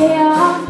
day I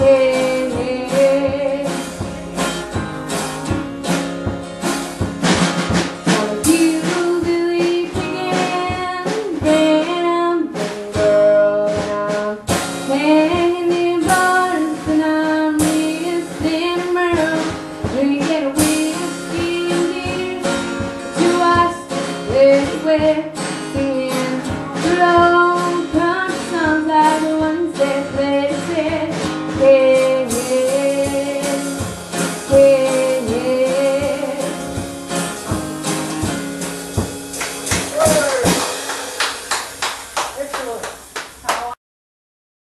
Hey.